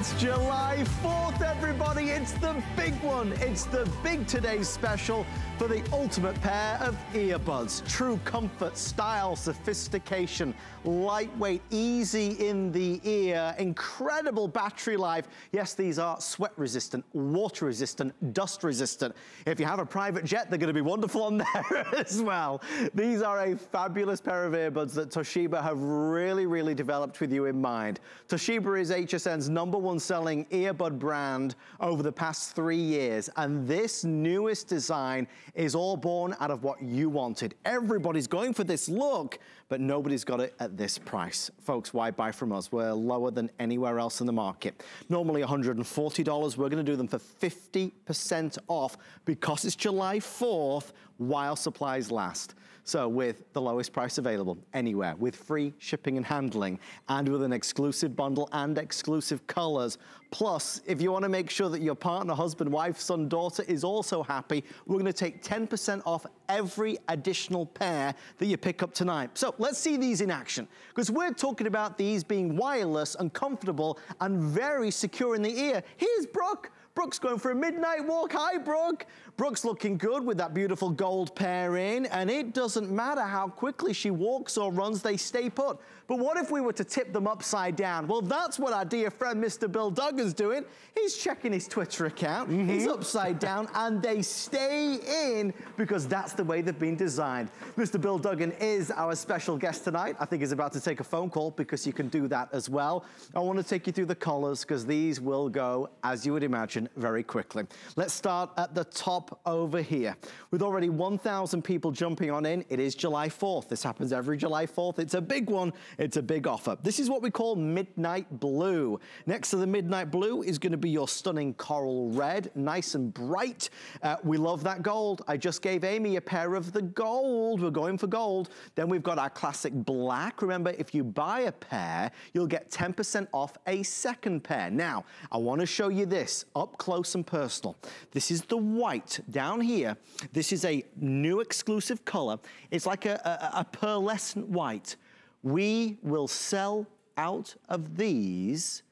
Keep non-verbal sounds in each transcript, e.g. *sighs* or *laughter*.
It's July 4th, everybody. It's the big one. It's the big today's special for the ultimate pair of earbuds. True comfort, style, sophistication, lightweight, easy in the ear, incredible battery life. Yes, these are sweat resistant, water resistant, dust resistant. If you have a private jet, they're gonna be wonderful on *laughs* there as well. These are a fabulous pair of earbuds that Toshiba have really, really developed with you in mind. Toshiba is HSN's number one selling earbud brand over the past three years. And this newest design is all born out of what you wanted. Everybody's going for this look, but nobody's got it at this price. Folks, why buy from us? We're lower than anywhere else in the market. Normally $140, we're gonna do them for 50% off because it's July 4th while supplies last. So with the lowest price available anywhere, with free shipping and handling, and with an exclusive bundle and exclusive colors. Plus, if you wanna make sure that your partner, husband, wife, son, daughter is also happy, we're gonna take 10% off every additional pair that you pick up tonight. So let's see these in action, because we're talking about these being wireless and comfortable and very secure in the ear. Here's Brooke. Brooke's going for a midnight walk. Hi, Brooke. Brooke's looking good with that beautiful gold pair in, and it doesn't matter how quickly she walks or runs, they stay put. But what if we were to tip them upside down? Well, that's what our dear friend Mr. Bill Duggan's doing. He's checking his Twitter account. Mm -hmm. He's upside down, *laughs* and they stay in because that's the way they've been designed. Mr. Bill Duggan is our special guest tonight. I think he's about to take a phone call because you can do that as well. I want to take you through the colors because these will go, as you would imagine, very quickly. Let's start at the top over here. With already 1,000 people jumping on in, it is July 4th. This happens every July 4th. It's a big one. It's a big offer. This is what we call Midnight Blue. Next to the Midnight Blue is gonna be your stunning coral red, nice and bright. Uh, we love that gold. I just gave Amy a pair of the gold. We're going for gold. Then we've got our classic black. Remember, if you buy a pair, you'll get 10% off a second pair. Now, I wanna show you this up close and personal. This is the white down here, this is a new exclusive color. It's like a, a, a pearlescent white. We will sell out of these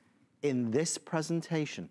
in this presentation.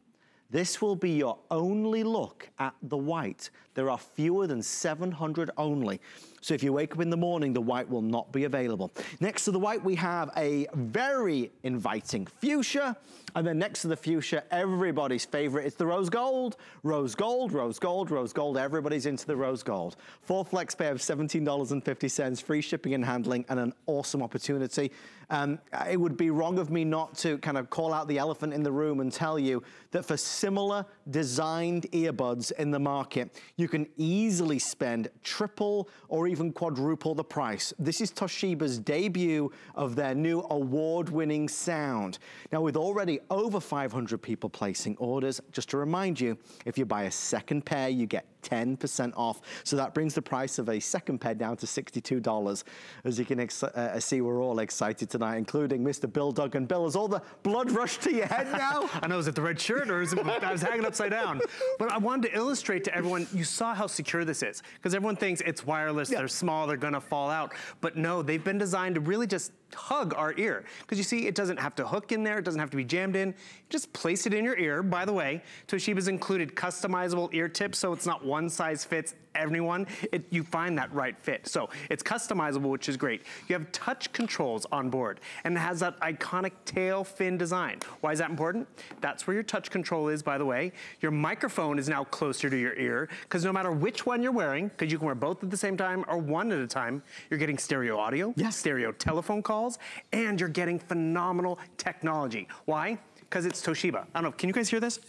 This will be your only look at the white. There are fewer than 700 only. So if you wake up in the morning, the white will not be available. Next to the white, we have a very inviting fuchsia. And then next to the fuchsia, everybody's favorite, is the rose gold. Rose gold, rose gold, rose gold. Everybody's into the rose gold. Four flex pay of $17.50, free shipping and handling, and an awesome opportunity. Um, it would be wrong of me not to kind of call out the elephant in the room and tell you that for similar designed earbuds in the market, you can easily spend triple or even quadruple the price. This is Toshiba's debut of their new award-winning sound. Now, with already over 500 people placing orders, just to remind you, if you buy a second pair, you get 10% off. So that brings the price of a second pair down to $62. As you can uh, see, we're all excited tonight, including Mr. Bill Duggan. Bill, has all the blood rushed to your head now? *laughs* I know, is it the red shirt or is it, I was hanging upside down. But I wanted to illustrate to everyone, you saw how secure this is. Because everyone thinks it's wireless, they're small, they're gonna fall out. But no, they've been designed to really just hug our ear. Because you see, it doesn't have to hook in there, it doesn't have to be jammed in. You just place it in your ear. By the way, Toshiba's included customizable ear tips, so it's not one size fits everyone, it, you find that right fit. So it's customizable, which is great. You have touch controls on board, and it has that iconic tail fin design. Why is that important? That's where your touch control is, by the way. Your microphone is now closer to your ear, because no matter which one you're wearing, because you can wear both at the same time or one at a time, you're getting stereo audio, yes. stereo telephone calls, and you're getting phenomenal technology. Why? Because it's Toshiba. I don't know, can you guys hear this?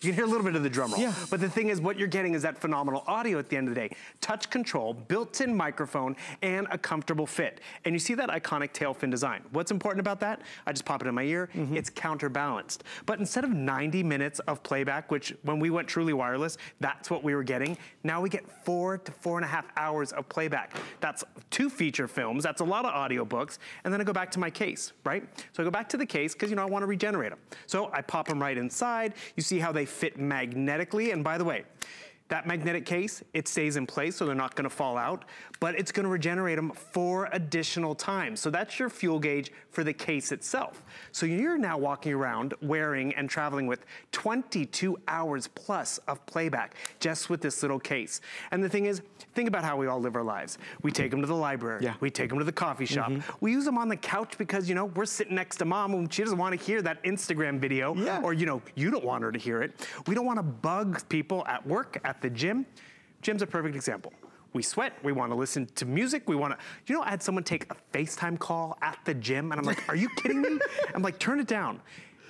You can hear a little bit of the drum roll. Yeah. But the thing is, what you're getting is that phenomenal audio at the end of the day. Touch control, built-in microphone, and a comfortable fit. And you see that iconic tail fin design. What's important about that? I just pop it in my ear. Mm -hmm. It's counterbalanced. But instead of 90 minutes of playback, which when we went truly wireless, that's what we were getting, now we get four to four and a half hours of playback. That's two feature films. That's a lot of audiobooks. And then I go back to my case, right? So I go back to the case because, you know, I want to regenerate them. So I pop them right inside. You see how they fit magnetically. And by the way, That magnetic case, it stays in place so they're not gonna fall out, but it's gonna regenerate them four additional times. So that's your fuel gauge for the case itself. So you're now walking around wearing and traveling with 22 hours plus of playback just with this little case. And the thing is, think about how we all live our lives. We take them to the library, yeah. we take them to the coffee shop. Mm -hmm. We use them on the couch because, you know, we're sitting next to mom and she doesn't want to hear that Instagram video yeah. or, you know, you don't want her to hear it. We don't want to bug people at work, at the gym. Gym's a perfect example. We sweat, we wanna listen to music, we wanna, you know, I had someone take a FaceTime call at the gym and I'm like, are you kidding me? *laughs* I'm like, turn it down.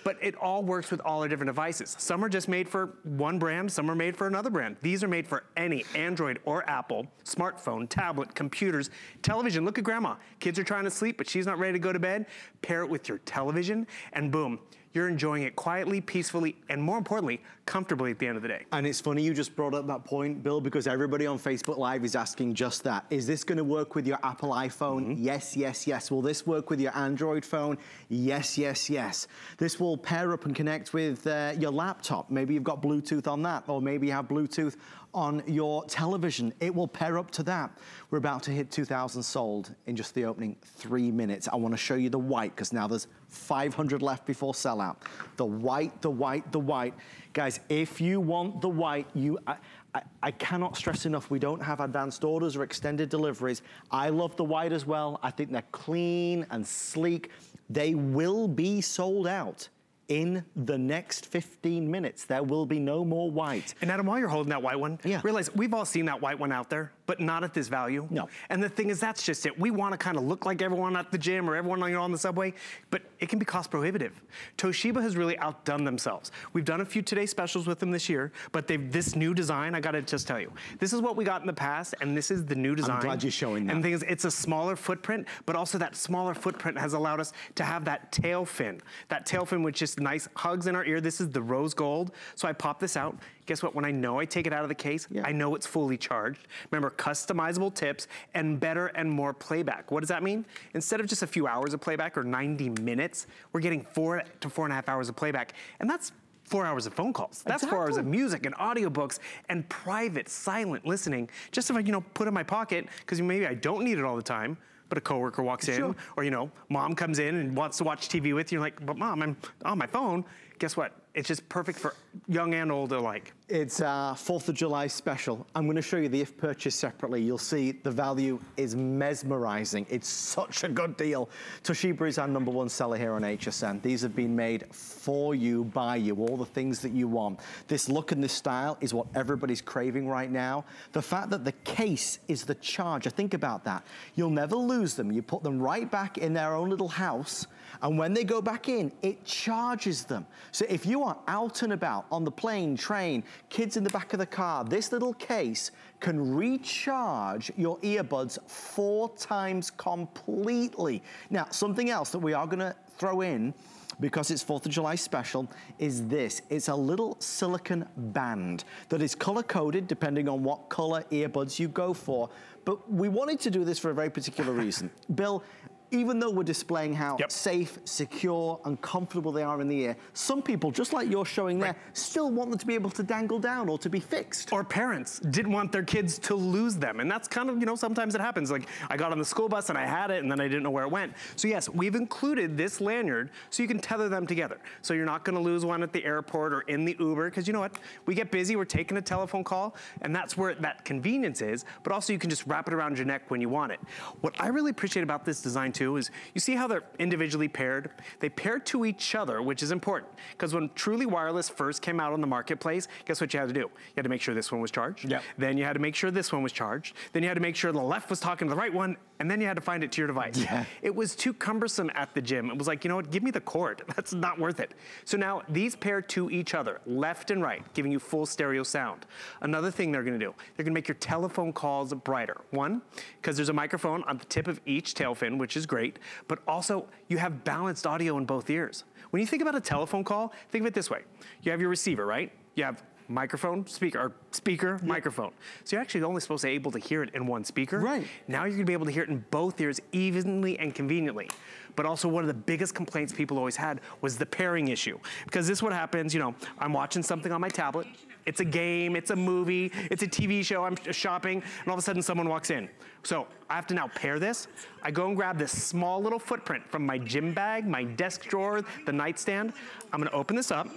But it all works with all our different devices. Some are just made for one brand, some are made for another brand. These are made for any Android or Apple, smartphone, tablet, computers, television. Look at grandma. Kids are trying to sleep, but she's not ready to go to bed. Pair it with your television and boom, you're enjoying it quietly, peacefully, and more importantly, comfortably at the end of the day. And it's funny you just brought up that point, Bill, because everybody on Facebook Live is asking just that. Is this gonna work with your Apple iPhone? Mm -hmm. Yes, yes, yes. Will this work with your Android phone? Yes, yes, yes. This will pair up and connect with uh, your laptop. Maybe you've got Bluetooth on that, or maybe you have Bluetooth on your television. It will pair up to that. We're about to hit 2,000 sold in just the opening three minutes. I wanna show you the white, because now there's 500 left before sellout. The white, the white, the white. Guys, if you want the white, you, I, I, I, cannot stress enough, we don't have advanced orders or extended deliveries. I love the white as well. I think they're clean and sleek. They will be sold out in the next 15 minutes. There will be no more white. And Adam, while you're holding that white one, yeah. realize we've all seen that white one out there, but not at this value. No. And the thing is, that's just it. We want to kind of look like everyone at the gym or everyone on the subway, but it can be cost prohibitive. Toshiba has really outdone themselves. We've done a few today specials with them this year, but they've this new design, I got to just tell you, this is what we got in the past, and this is the new design. I'm glad you're showing that. And the thing is, it's a smaller footprint, but also that smaller footprint has allowed us to have that tail fin. That tail fin which just nice hugs in our ear. This is the rose gold. So I pop this out. Guess what? When I know I take it out of the case, yeah. I know it's fully charged. Remember, customizable tips and better and more playback. What does that mean? Instead of just a few hours of playback or 90 minutes, we're getting four to four and a half hours of playback. And that's four hours of phone calls. That's exactly. four hours of music and audiobooks and private, silent listening. Just if I, you know, put in my pocket, because maybe I don't need it all the time, but a coworker walks in, sure. or you know, mom comes in and wants to watch TV with you. You're like, but mom, I'm on my phone. Guess what? It's just perfect for young and old alike. It's a 4th of July special. I'm gonna show you the if purchased separately. You'll see the value is mesmerizing. It's such a good deal. Toshiba is our number one seller here on HSN. These have been made for you, by you, all the things that you want. This look and this style is what everybody's craving right now. The fact that the case is the charger, think about that. You'll never lose them. You put them right back in their own little house and when they go back in, it charges them. So if you are out and about on the plane, train, kids in the back of the car, this little case can recharge your earbuds four times completely. Now, something else that we are gonna throw in because it's 4th of July special, is this. It's a little silicon band that is color-coded depending on what color earbuds you go for. But we wanted to do this for a very particular reason. *laughs* Bill, even though we're displaying how yep. safe, secure, and comfortable they are in the ear, some people, just like you're showing right. there, still want them to be able to dangle down or to be fixed. Or parents didn't want their kids to lose them. And that's kind of, you know, sometimes it happens. Like I got on the school bus and I had it and then I didn't know where it went. So yes, we've included this lanyard so you can tether them together. So you're not gonna lose one at the airport or in the Uber, because you know what? We get busy, we're taking a telephone call, and that's where that convenience is, but also you can just wrap it around your neck when you want it. What I really appreciate about this design too is you see how they're individually paired? They pair to each other, which is important because when Truly Wireless first came out on the marketplace, guess what you had to do? You had to make sure this one was charged. Yep. Then you had to make sure this one was charged. Then you had to make sure the left was talking to the right one, and then you had to find it to your device. Yeah. It was too cumbersome at the gym. It was like, you know what, give me the cord. *laughs* That's not worth it. So now these pair to each other, left and right, giving you full stereo sound. Another thing they're gonna do, they're gonna make your telephone calls brighter. One, because there's a microphone on the tip of each tail fin, which is great, but also you have balanced audio in both ears. When you think about a telephone call, think of it this way. You have your receiver, right? You have microphone, speaker, or speaker, microphone. So you're actually only supposed to be able to hear it in one speaker. Right. Now you're gonna be able to hear it in both ears evenly and conveniently. But also one of the biggest complaints people always had was the pairing issue. Because this is what happens, you know, I'm watching something on my tablet, it's a game, it's a movie, it's a TV show, I'm shopping, and all of a sudden someone walks in. So I have to now pair this. I go and grab this small little footprint from my gym bag, my desk drawer, the nightstand. I'm gonna open this up,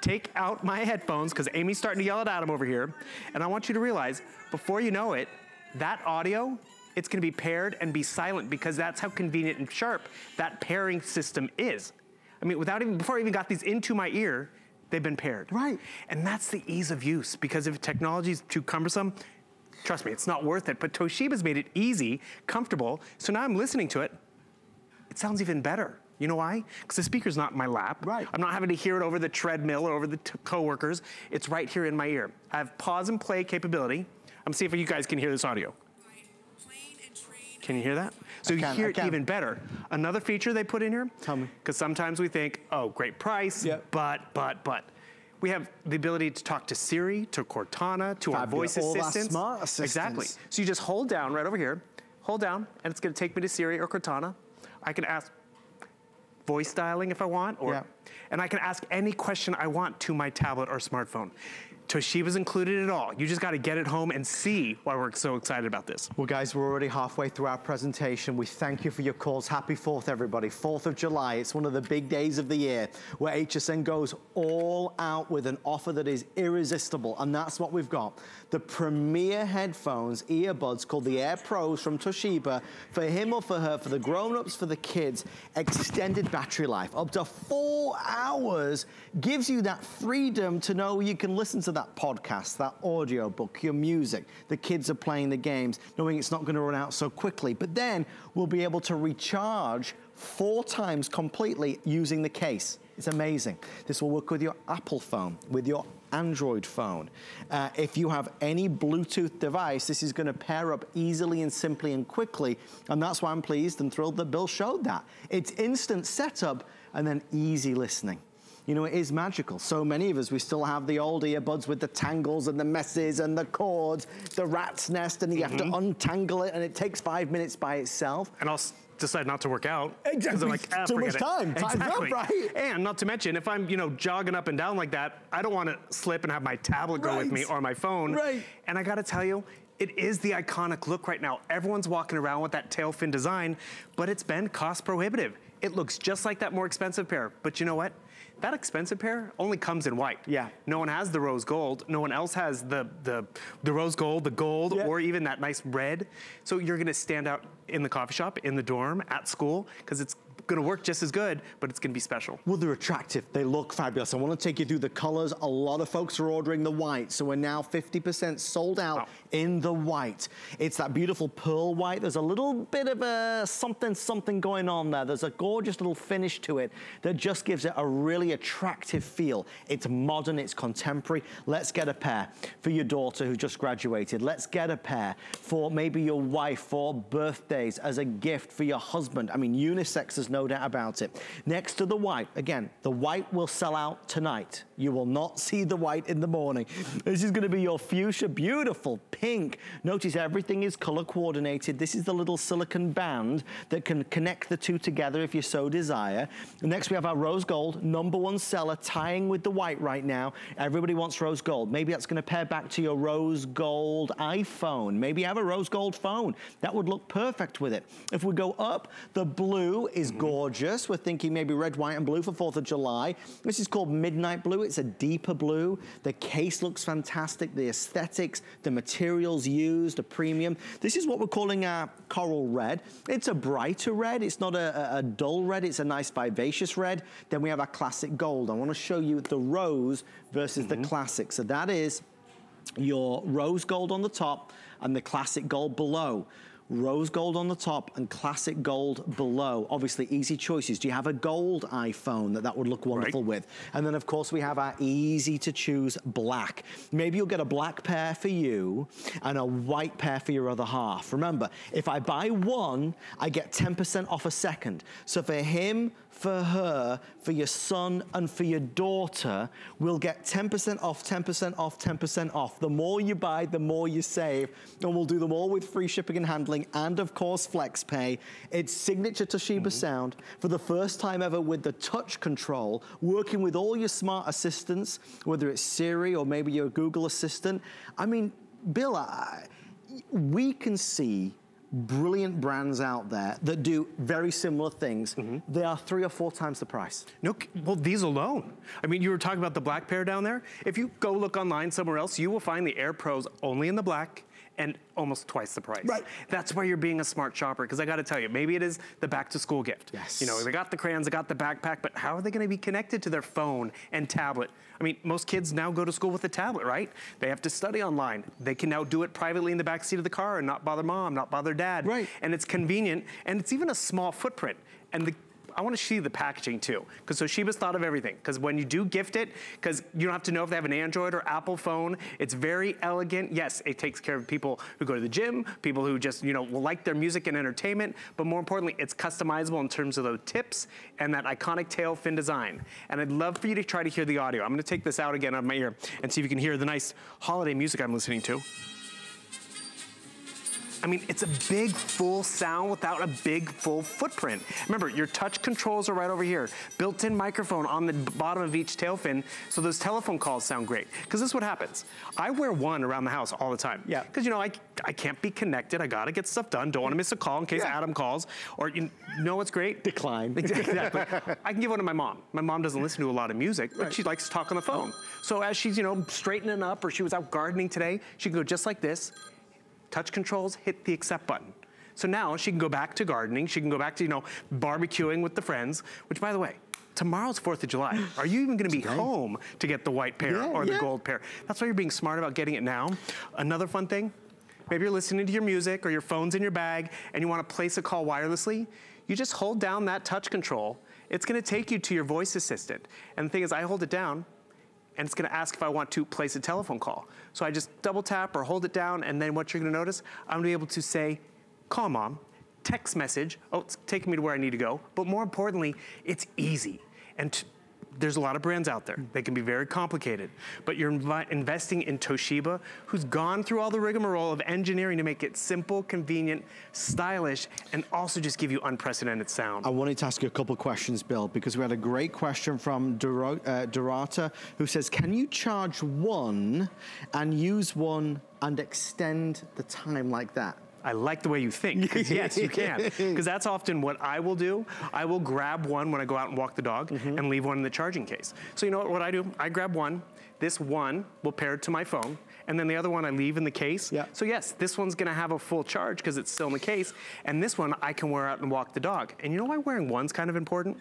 take out my headphones, because Amy's starting to yell at Adam over here, and I want you to realize, before you know it, that audio, it's gonna be paired and be silent because that's how convenient and sharp that pairing system is. I mean, without even, before I even got these into my ear, they've been paired. Right. And that's the ease of use because if technology is too cumbersome, trust me, it's not worth it. But Toshiba's made it easy, comfortable, so now I'm listening to it, it sounds even better. You know why? Because the speaker's not in my lap. Right. I'm not having to hear it over the treadmill or over the coworkers. It's right here in my ear. I have pause and play capability. I'm seeing if you guys can hear this audio. Can you hear that? So I you hear it even better. Another feature they put in here. Tell me. Because sometimes we think, oh, great price, Yep. but, but, but. We have the ability to talk to Siri, to Cortana, to our Fabulous. voice All our assistants. smart assistants. Exactly. So you just hold down right over here, hold down, and it's gonna take me to Siri or Cortana. I can ask voice dialing if I want, or Yeah. and I can ask any question I want to my tablet or smartphone. Toshiba's included in it all. You just gotta get it home and see why we're so excited about this. Well, guys, we're already halfway through our presentation. We thank you for your calls. Happy 4th, everybody. 4th of July. It's one of the big days of the year where HSN goes all out with an offer that is irresistible. And that's what we've got. The premier headphones, earbuds called the Air Pros from Toshiba for him or for her, for the grown-ups, for the kids. Extended battery life, up to four hours, gives you that freedom to know you can listen to that podcast, that audio book, your music. The kids are playing the games, knowing it's not going to run out so quickly. But then we'll be able to recharge four times completely using the case. It's amazing. This will work with your Apple phone, with your Android phone. Uh, if you have any Bluetooth device, this is going to pair up easily and simply and quickly. And that's why I'm pleased and thrilled that Bill showed that. It's instant setup and then easy listening. You know, it is magical. So many of us, we still have the old earbuds with the tangles and the messes and the cords, the rat's nest, and you have to untangle it, and it takes five minutes by itself. and I'll decide not to work out. Exactly. I'm like, ah, Too much it. time. Time's up, right? And not to mention, if I'm, you know, jogging up and down like that, I don't want to slip and have my tablet go with me or my phone. Right. And I got to tell you, it is the iconic look right now. Everyone's walking around with that tail fin design, but it's been cost prohibitive. It looks just like that more expensive pair. But you know what? That expensive pair only comes in white. Yeah. No one has the rose gold. No one else has the the, the rose gold, the gold, Yeah. or even that nice red. So you're gonna stand out in the coffee shop, in the dorm, at school, because it's gonna work just as good, but it's gonna be special. Well, they're attractive. They look fabulous. I want to take you through the colors. A lot of folks are ordering the white, so we're now 50% sold out Wow. In the white. It's that beautiful pearl white. There's a little bit of a something, something going on there. There's a gorgeous little finish to it that just gives it a really attractive feel. It's modern, it's contemporary. Let's get a pair for your daughter who just graduated. Let's get a pair for maybe your wife for birthdays as a gift for your husband. I mean, unisex, there's no doubt about it. Next to the white, again, the white will sell out tonight. You will not see the white in the morning. This is gonna be your fuchsia, beautiful pink. Notice everything is color coordinated. This is the little silicon band that can connect the two together if you so desire. Next, we have our rose gold, number one seller, tying with the white right now. Everybody wants rose gold. Maybe that's gonna pair back to your rose gold iPhone. Maybe you have a rose gold phone. That would look perfect with it. If we go up, the blue is mm-hmm. gorgeous. We're thinking maybe red, white, and blue for 4th of July. This is called Midnight Blue. It's a deeper blue. The case looks fantastic. The aesthetics, the materials used, a premium. This is what we're calling our coral red. It's a brighter red. It's not a, a- dull red. It's a nice vivacious red. Then we have our classic gold. I want to show you the rose versus the mm-hmm. classic. So that is your rose gold on the top and the classic gold below. Rose gold on the top and classic gold below. Obviously, easy choices. Do you have a gold iPhone that that would look wonderful right. with? And then, of course, we have our easy to choose black. Maybe you'll get a black pair for you and a white pair for your other half. Remember, if I buy one, I get 10% off a second. So for him, for her, for your son, and for your daughter, we'll get 10% off, 10% off, 10% off. The more you buy, the more you save. And we'll do them all with free shipping and handling and, of course, FlexPay. It's signature Toshiba mm -hmm. sound for the first time ever with the touch control, working with all your smart assistants, whether it's Siri or maybe your Google Assistant. I mean, Bill, I, we can see brilliant brands out there that do very similar things. Mm -hmm. They are three or four times the price. No, well, these alone. I mean, you were talking about the black pair down there. If you go look online somewhere else, you will find the Air Pros only in the black and almost twice the price. Right. That's why you're being a smart shopper, because I gotta tell you, maybe it is the back to school gift. Yes. You know, they got the crayons, they got the backpack, but how are they gonna be connected to their phone and tablet? I mean, most kids now go to school with a tablet, right? They have to study online. They can now do it privately in the back seat of the car and not bother mom, not bother dad. Right. And it's convenient, and it's even a small footprint. And the I wanna see the packaging too, because Toshiba's thought of everything. Because when you do gift it, because you don't have to know if they have an Android or Apple phone, it's very elegant. Yes, it takes care of people who go to the gym, people who just, you know, will like their music and entertainment, but more importantly, it's customizable in terms of those tips and that iconic tail fin design. And I'd love for you to try to hear the audio. I'm gonna take this out again of my ear and see if you can hear the nice holiday music I'm listening to. I mean, it's a big, full sound without a big, full footprint. Remember, your touch controls are right over here. Built-in microphone on the bottom of each tail fin, so those telephone calls sound great. Because this is what happens. I wear one around the house all the time. Yeah. Because, you know, I, I can't be connected. I got to get stuff done. Don't want to miss a call in case yeah. Adam calls. Or, you know what's great? Decline. Exactly. I can give one to my mom. My mom doesn't listen to a lot of music, but right. she likes to talk on the phone. So as she's, you know, straightening up or she was out gardening today, she can go just like this touch controls, hit the accept button. So now she can go back to gardening, she can go back to, you know, barbecuing with the friends, which by the way, tomorrow's 4th of July. *sighs* Are you even gonna be home to get the white pair yeah, or the yeah. gold pair? That's why you're being smart about getting it now. Another fun thing, maybe you're listening to your music or your phone's in your bag and you wanna place a call wirelessly, you just hold down that touch control. It's gonna take you to your voice assistant. And the thing is, I hold it down, and it's gonna ask if I want to place a telephone call. So I just double tap or hold it down, and then what you're gonna notice, I'm gonna be able to say, call mom, text message, oh, it's taking me to where I need to go, but more importantly, it's easy. And there's a lot of brands out there. They can be very complicated, but you're investing in Toshiba, who's gone through all the rigmarole of engineering to make it simple, convenient, stylish, and also just give you unprecedented sound. I wanted to ask you a couple questions, Bill, because we had a great question from uh, Dorata, who says, can you charge one and use one and extend the time like that? I like the way you think, *laughs* yes, you can. Because that's often what I will do. I will grab one when I go out and walk the dog mm -hmm. and leave one in the charging case. So you know what, what I do? I grab one, this one will pair it to my phone, and then the other one I leave in the case. Yeah. So yes, this one's gonna have a full charge because it's still in the case, and this one I can wear out and walk the dog. And you know why wearing one's kind of important?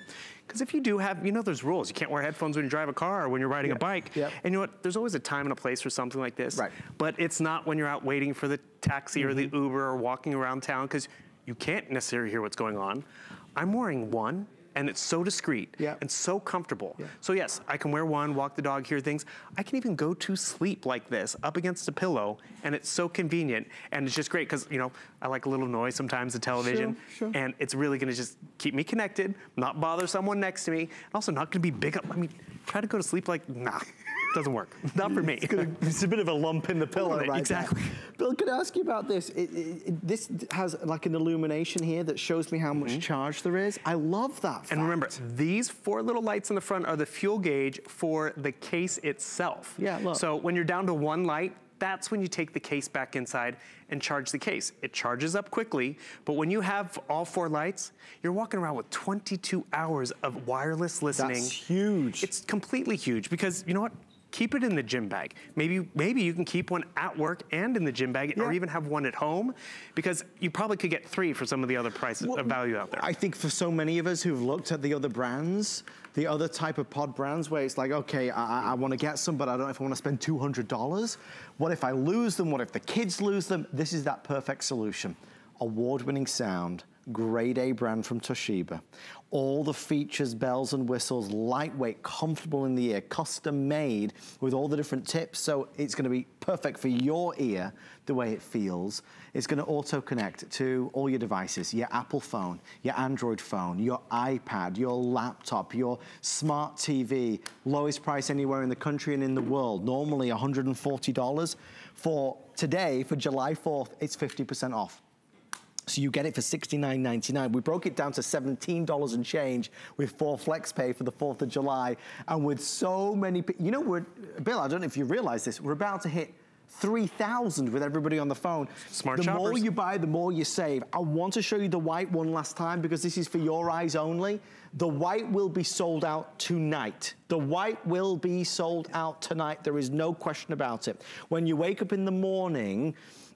Because if you do have, you know there's rules. You can't wear headphones when you drive a car or when you're riding yeah. a bike. Yep. And you know what, there's always a time and a place for something like this. Right. But it's not when you're out waiting for the taxi mm -hmm. or the mm-hmm. Uber or walking around town because you can't necessarily hear what's going on. I'm wearing one and it's so discreet yeah. and so comfortable. Yeah. So yes, I can wear one, walk the dog, hear things. I can even go to sleep like this, up against a pillow, and it's so convenient. And it's just great because, you know, I like a little noise sometimes, the television, sure, sure. and it's really gonna just keep me connected, not bother someone next to me, and also not gonna be big up. I mean, try to go to sleep like, nah. Doesn't work. Not for me. It's, it's, a bit of a lump in the pillow, right? Exactly. There. Bill, could I ask you about this? It, it, this has like an illumination here that shows me how much mm -hmm. charge there is. I love that. Fact. And remember, these four little lights in the front are the fuel gauge for the case itself. Yeah, look. So when you're down to one light, that's when you take the case back inside and charge the case. It charges up quickly, but when you have all four lights, you're walking around with 22 hours of wireless listening. That's huge. It's completely huge because you know what? Keep it in the gym bag. Maybe, maybe you can keep one at work and in the gym bag yeah. or even have one at home because you probably could get three for some of the other prices well, of value out there. I think for so many of us who've looked at the other brands, the other type of pod brands where it's like, okay, I, I want to get some, but I don't know if I want to spend $200. What if I lose them? What if the kids lose them? This is that perfect solution award-winning sound, grade A brand from Toshiba. All the features, bells and whistles, lightweight, comfortable in the ear, custom made with all the different tips. So it's gonna be perfect for your ear, the way it feels. It's gonna auto connect to all your devices, your Apple phone, your Android phone, your iPad, your laptop, your smart TV, lowest price anywhere in the country and in the world, normally $140. For today, for July 4th, it's 50% off. So you get it for $69.99. We broke it down to $17 and change with four flex pay for the 4th of July. And with so many, you know, we're, Bill, I don't know if you realize this, we're about to hit 3,000 with everybody on the phone. Smart The shoppers. more you buy, the more you save. I want to show you the white one last time because this is for your eyes only. The white will be sold out tonight. The white will be sold out tonight. There is no question about it. When you wake up in the morning,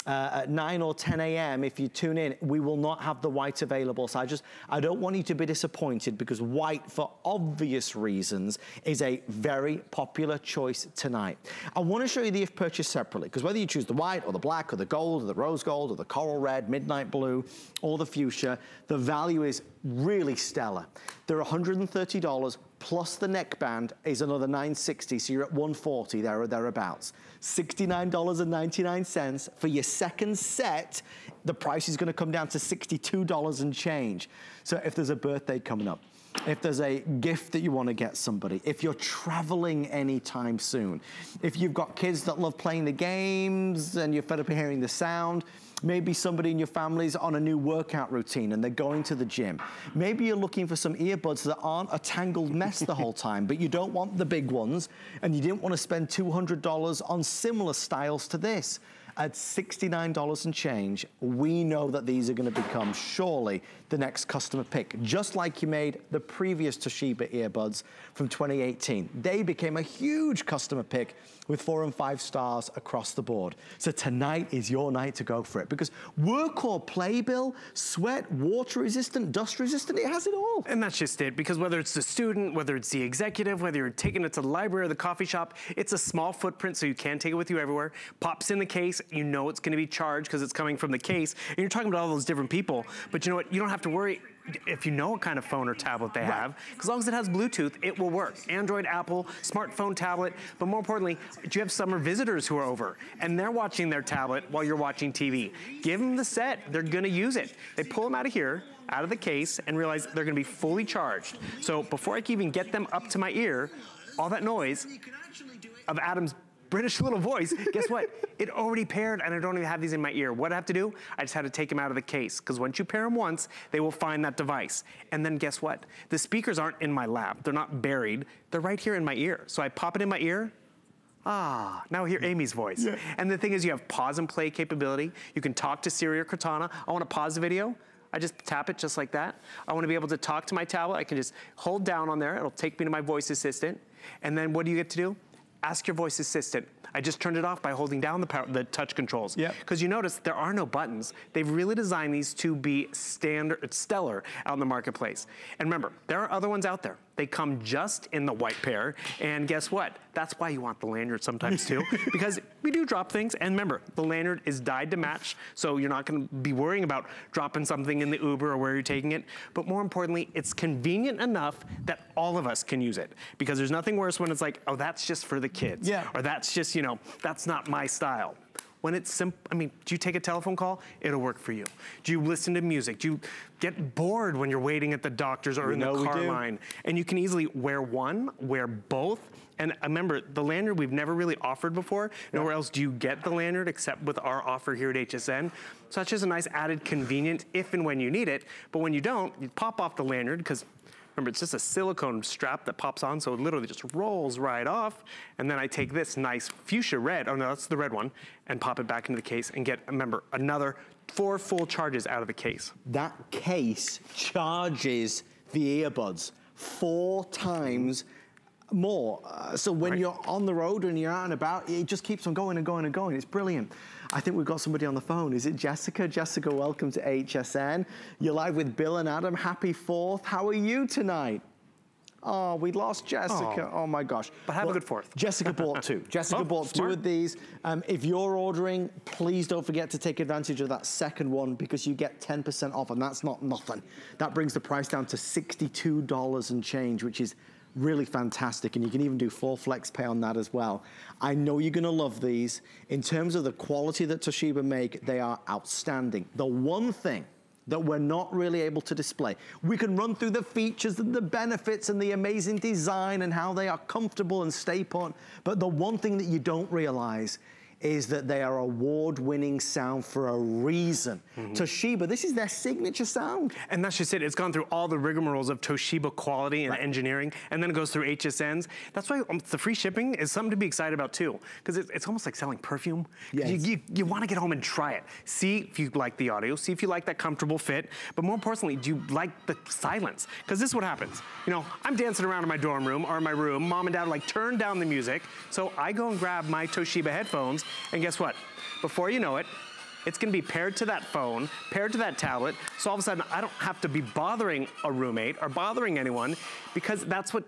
uh, at 9 or 10 a.m. if you tune in, we will not have the white available. So I just, I don't want you to be disappointed because white, for obvious reasons, is a very popular choice tonight. I want to show you the if purchased separately because whether you choose the white or the black or the gold or the rose gold or the coral red, midnight blue or the fuchsia, the value is really stellar. They're $130 plus the neckband is another 960 so you're at 140 there or thereabouts. $69.99 for your second set. The price is gonna come down to $62 and change. So if there's a birthday coming up, if there's a gift that you want to get somebody, if you're traveling anytime soon, if you've got kids that love playing the games and you're fed up of hearing the sound, maybe somebody in your family's on a new workout routine and they're going to the gym. Maybe you're looking for some earbuds that aren't a tangled mess the whole *laughs* time, but you don't want the big ones and you didn't want to spend $200 on similar styles to this at $69 and change, we know that these are gonna become surely the next customer pick, just like you made the previous Toshiba earbuds from 2018. They became a huge customer pick with four and five stars across the board. So tonight is your night to go for it because work or play, Bill, sweat, water resistant, dust resistant, it has it all. And that's just it, because whether it's the student, whether it's the executive, whether you're taking it to the library or the coffee shop, it's a small footprint so you can take it with you everywhere. Pops in the case, you know it's gonna be charged because it's coming from the case, and you're talking about all those different people, but you know what, you don't have to worry if you know what kind of phone or tablet they have, as long as it has Bluetooth, it will work. Android, Apple, smartphone, tablet, but more importantly, do you have summer visitors who are over and they're watching their tablet while you're watching TV? Give them the set, they're gonna use it. They pull them out of here, out of the case, and realize they're gonna be fully charged. So before I can even get them up to my ear, all that noise of Adam's British little voice, guess what? *laughs* It already paired and I don't even have these in my ear. What I have to do? I just had to take them out of the case because once you pair them once, they will find that device. And then guess what? The speakers aren't in my lap. They're not buried. They're right here in my ear. So I pop it in my ear, Ah, now I hear Amy's voice. And the thing is you have pause and play capability. You can talk to Siri or Cortana. I wanna pause the video. I just tap it just like that. I wanna be able to talk to my tablet. I can just hold down on there. It'll take me to my voice assistant. And then what do you get to do? Ask your voice assistant. I just turned it off by holding down the, power, the touch controls. Yep. Because you notice there are no buttons. They've really designed these to be standard, stellar out in the marketplace. And remember, there are other ones out there. They come just in the white pair. And guess what? That's why you want the lanyard sometimes too, *laughs* because we do drop things. And remember, the lanyard is dyed to match, so you're not gonna be worrying about dropping something in the Uber or where you're taking it. But more importantly, it's convenient enough that all of us can use it. Because there's nothing worse when it's like, oh, that's just for the kids. Yeah. Or that's just, you know, that's not my style. When it's simple, I mean, do you take a telephone call? It'll work for you. Do you listen to music? Do you get bored when you're waiting at the doctor's or We in the car line? And you can easily wear one, wear both. And uh, remember, the lanyard we've never really offered before. Nowhere else do you get the lanyard except with our offer here at HSN. So that's just a nice added convenient if and when you need it. But when you don't, you pop off the lanyard because Remember, it's just a silicone strap that pops on, so it literally just rolls right off. And then I take this nice fuchsia red, oh no, that's the red one, and pop it back into the case and get, remember, another four full charges out of the case. that case charges the earbuds four times more. Uh, so when Right. you're on the road and you're out and about, it just keeps on going and going and going. It's brilliant. I think we've got somebody on the phone. Is it Jessica? Jessica, welcome to HSN. You're live with Bill and Adam. Happy 4th. How are you tonight? Oh, we lost Jessica. Oh, oh my gosh. But have well, a good fourth. Jessica bought two. *laughs* Jessica oh, bought smart. two of these. Um, if you're ordering, please don't forget to take advantage of that second one because you get 10% off and that's not nothing. That brings the price down to $62 and change, which is really fantastic and you can even do full flex pay on that as well. I know you're gonna love these. In terms of the quality that Toshiba make, they are outstanding. The one thing that we're not really able to display. We can run through the features and the benefits and the amazing design and how they are comfortable and stay put, but the one thing that you don't realize is that they are award-winning sound for a reason. Mm -hmm. Toshiba, this is their signature sound. And that's just it. It's gone through all the rigmaroles of Toshiba quality and right. engineering, and then it goes through HSNs. That's why um, the free shipping is something to be excited about too, because it's, it's, almost like selling perfume. Yes. You, you, you want to get home and try it. See if you like the audio, see if you like that comfortable fit, but more importantly, do you like the silence? Because this is what happens. You know, I'm dancing around in my dorm room or in my room, mom and dad like turn down the music, so I go and grab my Toshiba headphones and guess what? Before you know it, it's gonna be paired to that phone, paired to that tablet, so all of a sudden I don't have to be bothering a roommate or bothering anyone because that's what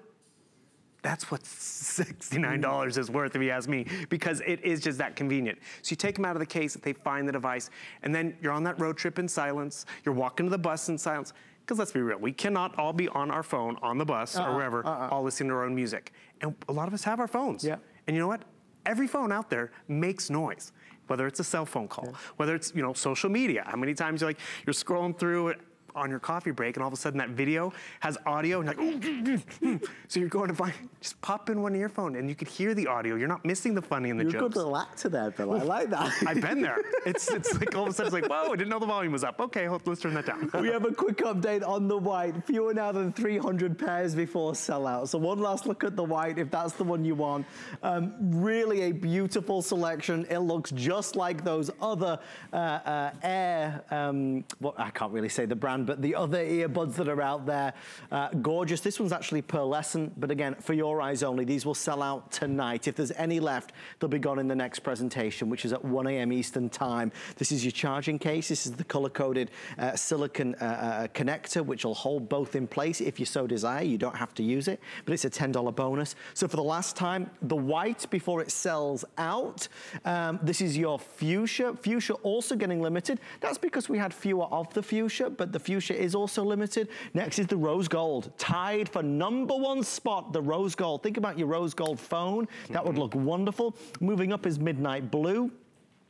that's what $69 is worth if you ask me, because it is just that convenient. So you take them out of the case, they find the device, and then you're on that road trip in silence, you're walking to the bus in silence, because let's be real, we cannot all be on our phone, on the bus, uh -uh, or wherever, uh -uh. all listening to our own music. And a lot of us have our phones. Yeah. And you know what? Every phone out there makes noise whether it's a cell phone call, yeah. whether it's, you know, social media. How many times you're like, you're scrolling through on your coffee break and all of a sudden that video has audio and you're like, *laughs* so you're going to find, just pop in one earphone and you can hear the audio. You're not missing the funny and the you're jokes. You're good to to that, Bill. I like that. *laughs* I've been there. It's, it's like all of a sudden it's like, whoa, I didn't know the volume was up. Okay, let's turn that down. we have a quick update on the white. Fewer now than 300 pairs before sellout. So one last look at the white if that's the one you want. Um, really a beautiful selection. It looks just like those other uh, uh, Air, um, well, I can't really say the brand but the other earbuds that are out there, uh, gorgeous. This one's actually pearlescent, but again, for your eyes only, these will sell out tonight. If there's any left, they'll be gone in the next presentation, which is at 1 a.m. Eastern time. This is your charging case. This is the color-coded uh, silicon uh, uh connector, which will hold both in place if you so desire. You don't have to use it, but it's a $10 bonus. So for the last time, the white before it sells out, um, this is your fuchsia. Fuchsia also getting limited. That's because we had fewer of the fuchsia, but the fuchsia fuchsia is also limited. Next is the rose gold, tied for number one spot, the rose gold. Think about your rose gold phone. That would mm-hmm. look wonderful. Moving up is midnight blue.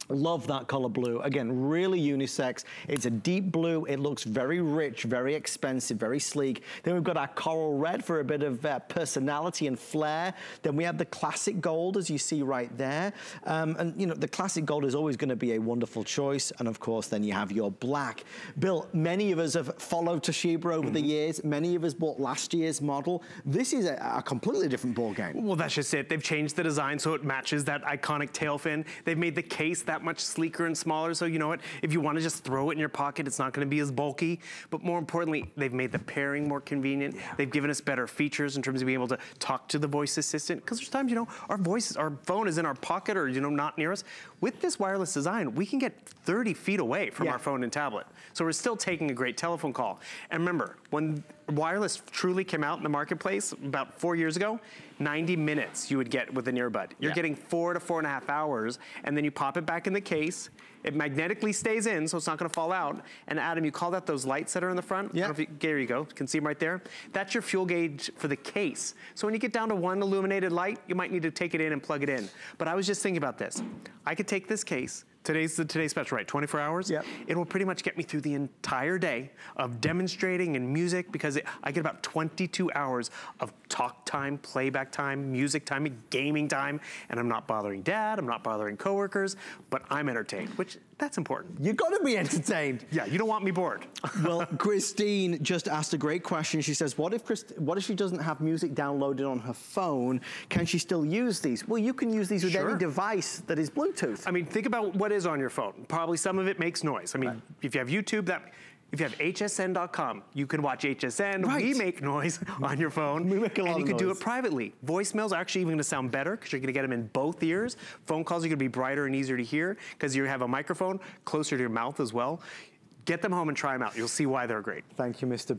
Love that color blue. Again, really unisex. It's a deep blue. It looks very rich, very expensive, very sleek. Then we've got our coral red for a bit of uh, personality and flair. Then we have the classic gold, as you see right there. Um, and, you know, the classic gold is always going to be a wonderful choice. And, of course, then you have your black. Bill, many of us have followed Toshiba over mm -hmm. the mm-hmm. years. Many of us bought last year's model. This is a, a completely different ballgame. Well, that's just it. They've changed the design so it matches that iconic tail fin. They've made the case that that much sleeker and smaller. So you know what? If you want to just throw it in your pocket, it's not going to be as bulky. But more importantly, they've made the pairing more convenient. Yeah. They've given us better features in terms of being able to talk to the voice assistant. Because there's times, you know, our voice, our phone is in our pocket or, you know, not near us. With this wireless design, we can get 30 feet away from yeah. our phone and tablet. So we're still taking a great telephone call. And remember, when wireless truly came out in the marketplace about four years ago, 90 minutes you would get with an earbud. You're yeah. getting four to four and a half hours, and then you pop it back in the case, it magnetically stays in, so it's not gonna fall out. And Adam, you call that those lights that are in the front? Yeah. There you go, you can see them right there. That's your fuel gauge for the case. So when you get down to one illuminated light, you might need to take it in and plug it in. But I was just thinking about this. I could take this case, Today's the today's special, right? 24 hours? Yep. It will pretty much get me through the entire day of demonstrating and music because it, I get about 22 hours of talk time, playback time, music time, gaming time, and I'm not bothering dad, I'm not bothering coworkers, but I'm entertained, which that's important. You've gotta be entertained. *laughs* yeah, you don't want me bored. *laughs* well, Christine just asked a great question. She says, what if, Christ what if she doesn't have music downloaded on her phone? Can she still use these? Well, you can use these with sure. any device that is Bluetooth. I mean, think about what is on your phone. Probably some of it makes noise. I mean, right. if you have YouTube, that if you have hsn.com, you can watch HSN. Right. We make noise *laughs* on your phone. we make a lot And you can noise. do it privately. Voicemails are actually even gonna sound better because you're gonna get them in both ears. Phone calls are gonna be brighter and easier to hear because you have a microphone closer to your mouth as well. Get them home and try them out. You'll see why they're great. Thank you, Mr. Bill.